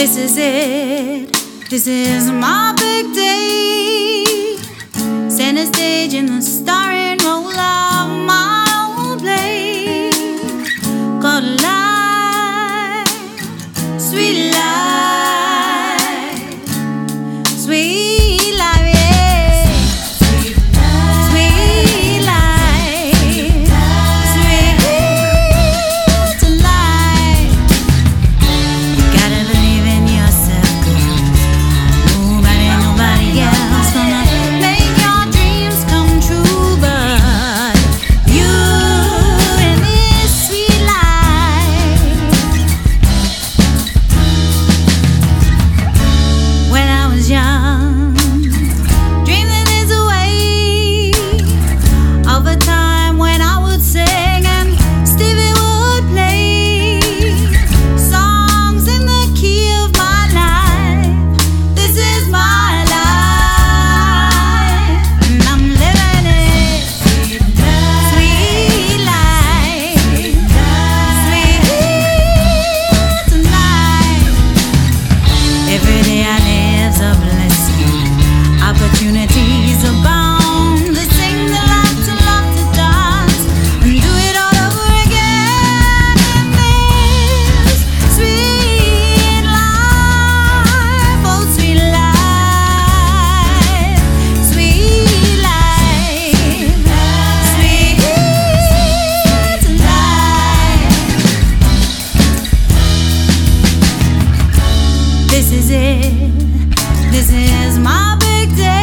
This is it. This is my big day. Center stage in the starring role of my own play. Called life, sweet life, sweet. This is it. This is my big day.